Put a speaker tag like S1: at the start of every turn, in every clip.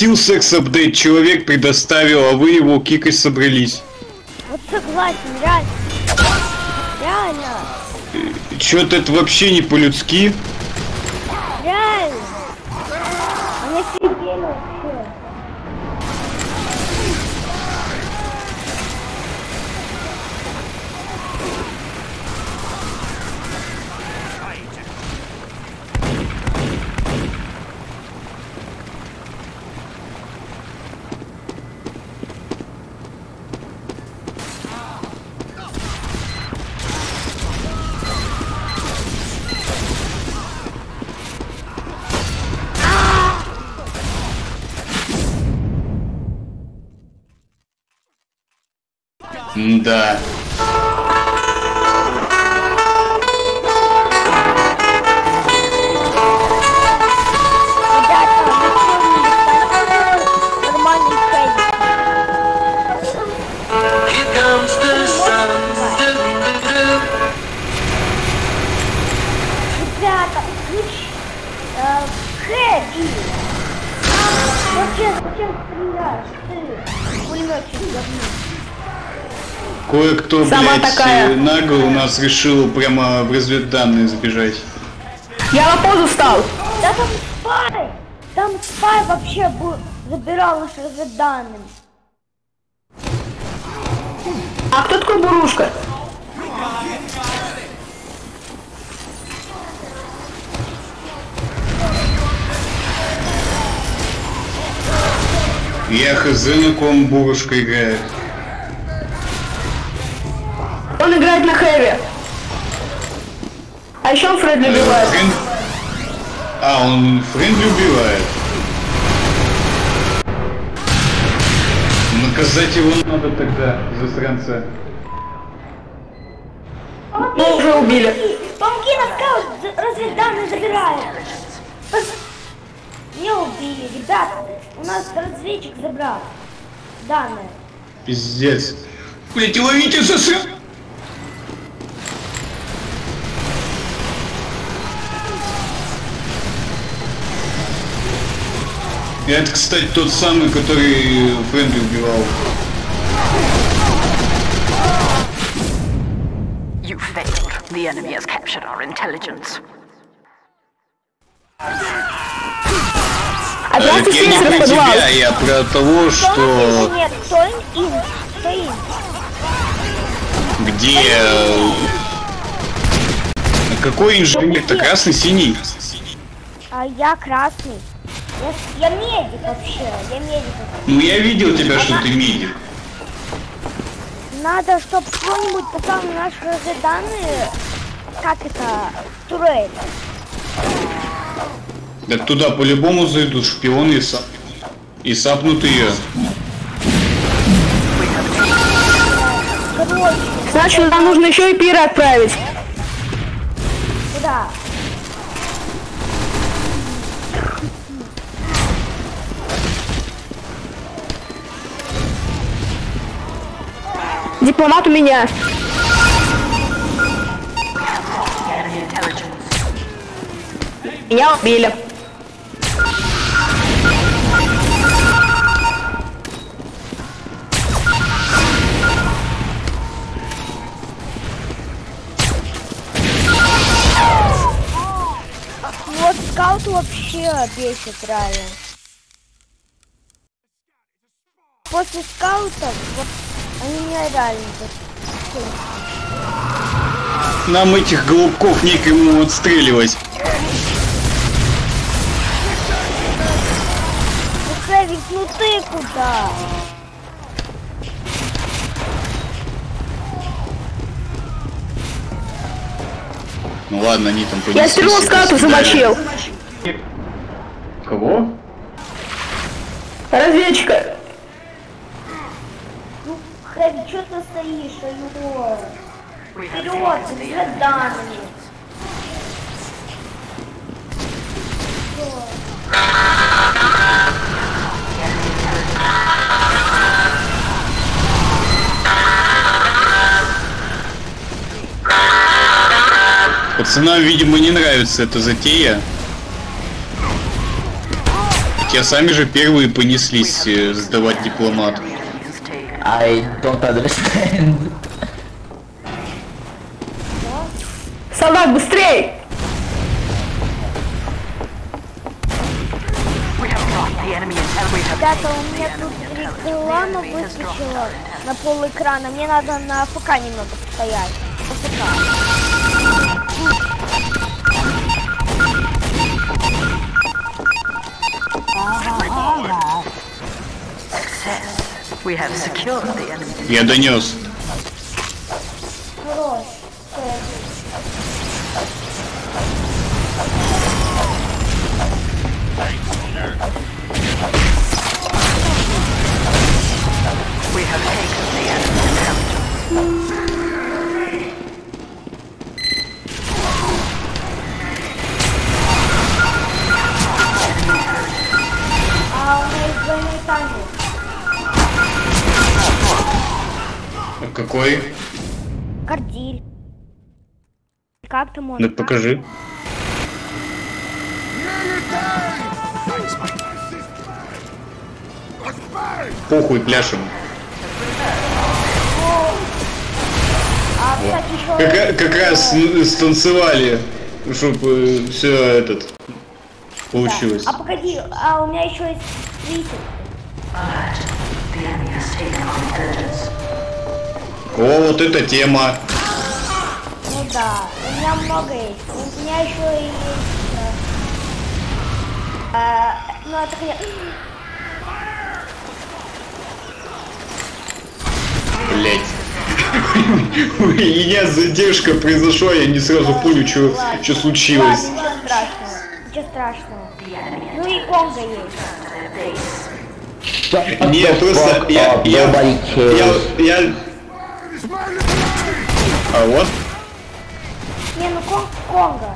S1: запустил секс-апдейт, человек предоставил, а вы его кикать собрались.
S2: Вот согласен, реально. Реально.
S1: Чё-то это вообще не по-людски.
S2: Реально. Они офигели вообще.
S1: Да.
S2: Ребята,
S1: Кое-кто,
S3: Сама
S1: блядь,
S3: такая.
S1: э, нагло у нас решил прямо в разведданные забежать.
S3: Я на позу встал.
S2: Да там спай! Там спай вообще был, забирал наши разведданные.
S3: А кто такой Бурушка?
S1: Я хз на ком бурушка играет.
S3: Он играет на хэви. А еще он Фредли
S1: Э,
S3: убивает.
S1: Френ- А, он Френдли убивает. Наказать его надо тогда, засранца.
S3: Ну, уже убили.
S2: Помоги на скаут, за- разведданные забирают. Пос- Не убили, ребята. У нас разведчик забрал данные.
S1: Пиздец. Блять, ловите засран... Это, кстати, тот самый, который Френдли убивал.
S4: You failed. The enemy has captured our intelligence.
S1: Так, я не про
S3: подвал.
S1: тебя, я про того, что...
S2: Нет?
S1: Где... Какой инженер-то? Красный, синий?
S2: А я красный. Я, я медик вообще. Я медик.
S1: Ну, я видел тебя, что ты медик.
S2: Надо, чтобы кто-нибудь на наши разведданные. Как это? Турель.
S1: Так туда по-любому зайдут шпионы и, сап... и сапнут ее.
S2: Короче,
S3: Значит, нам нужно еще и пира отправить.
S2: куда?
S3: Дипломат у меня. Меня убили.
S2: Вот скаут вообще бесит реально. После скаута, вот они меня реально.
S1: Нам этих голубков некому отстреливать.
S2: Ну, Хэвик, ну ты куда?
S1: Ну ладно, они там
S3: Я
S1: понесли себе
S3: скауту
S1: до свидания.
S3: замочил.
S1: Кого?
S3: Разведчика.
S2: Ну, Хэвик, что ты стоишь? Алло. Вперед, за данными.
S1: Пацанам, видимо, не нравится эта затея. Те сами же первые понеслись э, сдавать дипломат.
S5: I don't understand.
S3: Солдат, быстрей!
S2: Ребята, у меня тут реклама выскочила на пол экрана. Мне надо на ФК немного постоять. По ФК.
S4: We have secured the enemy.
S1: Я донес.
S2: Хорош.
S4: We have taken the enemy intelligence.
S2: А у
S1: Какой?
S2: Кордиль. Как ты
S1: Ну
S2: можешь?
S1: покажи. Похуй, пляшем.
S2: А, кстати, еще...
S1: Как, как раз н- станцевали, чтобы все этот получилось.
S2: А погоди, а у меня еще есть.
S1: О, вот эта тема.
S2: Ну да, у меня много есть. У меня еще и есть... э, э, ну это конечно...
S1: Блять. У меня задержка произошла, я не сразу понял, что что случилось.
S2: Ладно, ничего страшного. Ничего страшного. Ну и Конго есть.
S1: Не, просто я, я, я, я... А вот?
S2: Не, ну Кон- Конго.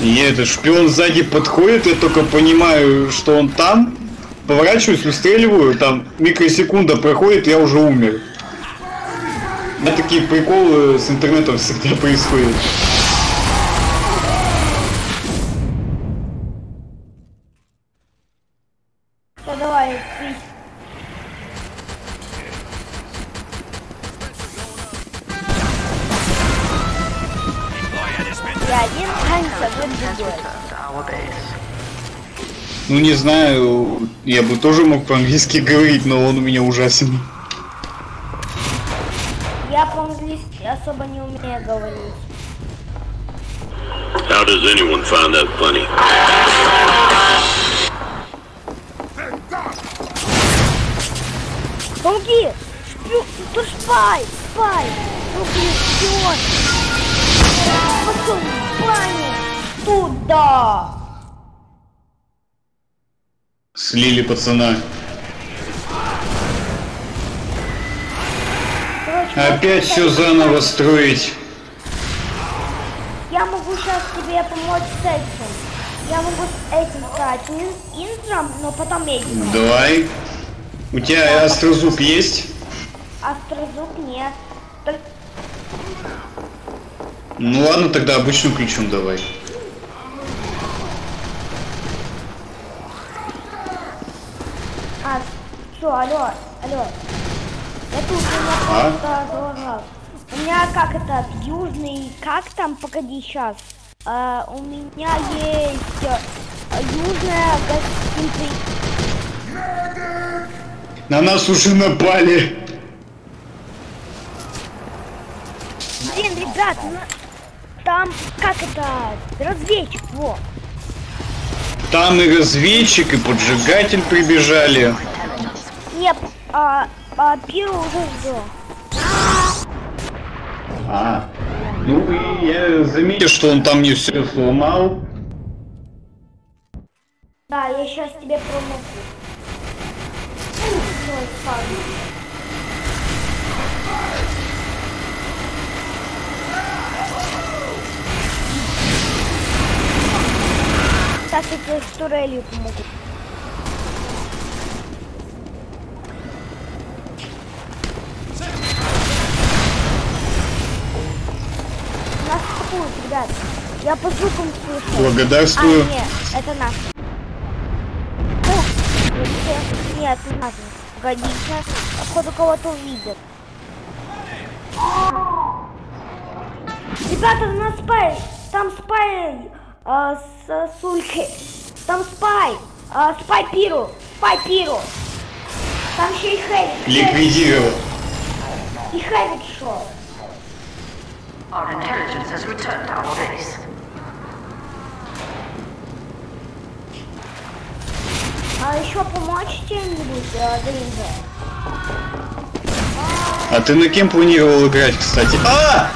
S1: Нет, этот шпион сзади подходит, я только понимаю, что он там. Поворачиваюсь, выстреливаю, там микросекунда проходит, я уже умер. У меня такие приколы с интернетом всегда происходят. Не знаю, я бы тоже мог по-английски говорить, но он у меня ужасен.
S2: Я по-английски особо не умею говорить.
S6: How does anyone find that funny?
S2: Помоги! Шпион! Тут спай! Спай! Ну блин, шпион! Пошел в баню! Туда!
S1: Слили пацана.
S2: Короче,
S1: Опять все заново строить.
S2: Я могу сейчас тебе помочь с этим. Я могу с этим стать ин- интром, но потом этим.
S1: Давай. У тебя острозуб есть?
S2: Астрозук нет. Только
S1: Ну ладно, тогда обычным ключом давай.
S2: А, все, алло, алло. Я тут у меня
S1: А?
S2: просто залагал. У меня как это, южный, как там, погоди, сейчас. у меня есть э, южная гостиница.
S1: На нас уже напали.
S2: Блин, ребят, на- там, как это, разведчик, во.
S1: Там и разведчик, и поджигатель прибежали.
S2: Нет, а, а пиру уже ждет.
S1: А. Ну и я заметил, что он там не все сломал.
S2: Да, я сейчас тебе помогу. Сейчас я тебе с турелью помогу. Я по звукам слышу.
S1: Благодарствую.
S2: А, нет, это наш. Нет, не надо. Погодите. Походу кого-то увидят. Ребята, у нас спай. Там спай а, с Сулькой. Там спай. А, спай Пиру. Спай Пиру. Там еще и Хэвик.
S1: Ликвидировал.
S2: И Хэвик шел.
S4: Our intelligence has returned our base.
S2: А еще помочь чем-нибудь, а?
S1: А ты на кем планировал играть, кстати? А!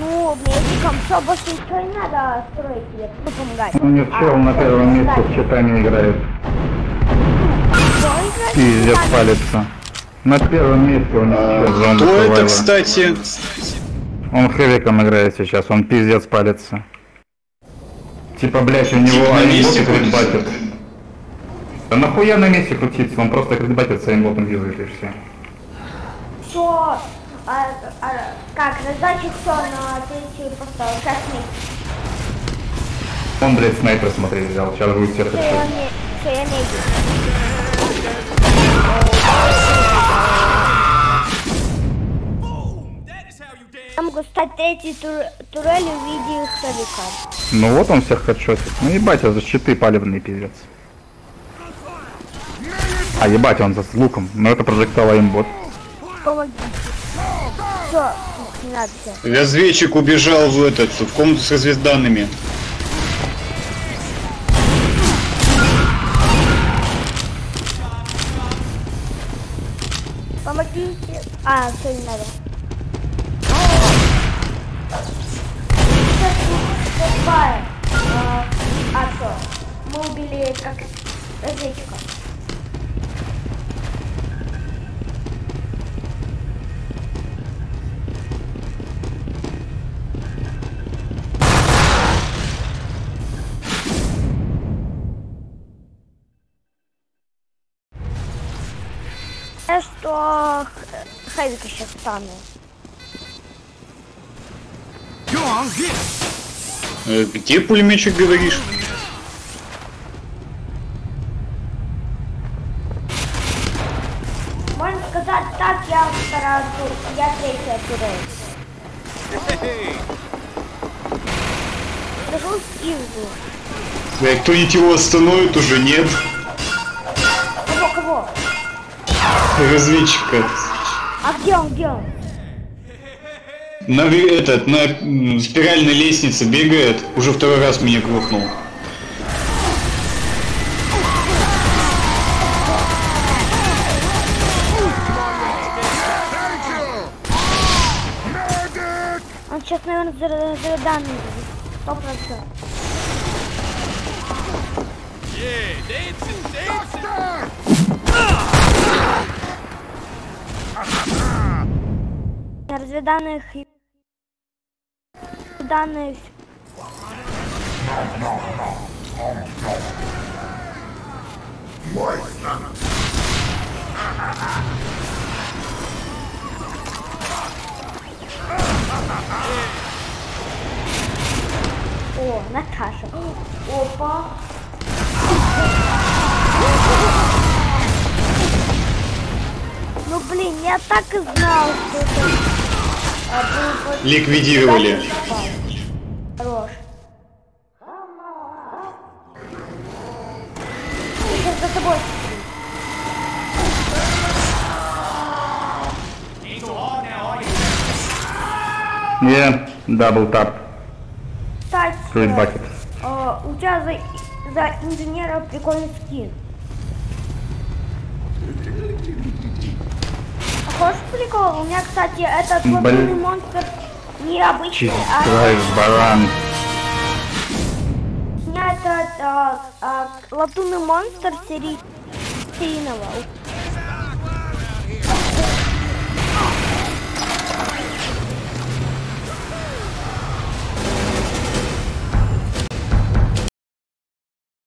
S2: Ну, медикам больше ничего не надо строить, я буду помогать.
S7: У них чел на первом месте с читами играет. Пиздец палится. На первом месте у них зомби
S1: Кто это, кстати?
S7: Он хэвиком играет сейчас, он пиздец палится. Типа, блять, у него аймбот
S1: крутится.
S7: критбатит. Да нахуя на месте крутиться, он просто критбатит с аймботом юзает и все.
S2: Все, а, а, как, раздача все на третью поставил, сейчас месяц.
S7: Он, блядь, снайпер смотри взял, сейчас будет всех
S2: Все, все, я. Я могу стать третьей тур- турелью в виде хэвика.
S7: Ну вот он всех хедшотит. Ну ебать, а за щиты палевный пиздец. А ебать, он за с луком. Но это прожектал аймбот.
S2: Помогите. Все, не надо все.
S1: Разведчик убежал в этот, в комнату с разведданными.
S2: Помогите. А, все, не надо. А, а что? Мы убили как разведчика. Хэвик еще стану.
S1: Э, Где пулеметчик говоришь?
S2: Можно сказать так, я вторая тур, я третья турель. Держу снизу.
S1: Да, кто-нибудь его остановит уже, нет?
S2: Кого, кого?
S1: Разведчика.
S2: А где он, где он?
S1: На этот, на спиральной лестнице бегает, уже второй раз меня грохнул.
S2: Он сейчас, наверное, за, за данные. Сто процентов. Разведанных и- данных О, Наташа. Опа. Ну блин, я так и знал, что это
S1: Ликвидировали.
S2: Хорош. Сейчас за тобой.
S7: Yeah, double tap.
S2: Кстати, а, у тебя за, за инженера прикольный скин. А прикол? У меня, кстати, этот латунный монстр необычный,
S7: Jesus
S2: а
S7: баран.
S2: у меня этот а, а, латунный монстр сери- серийного.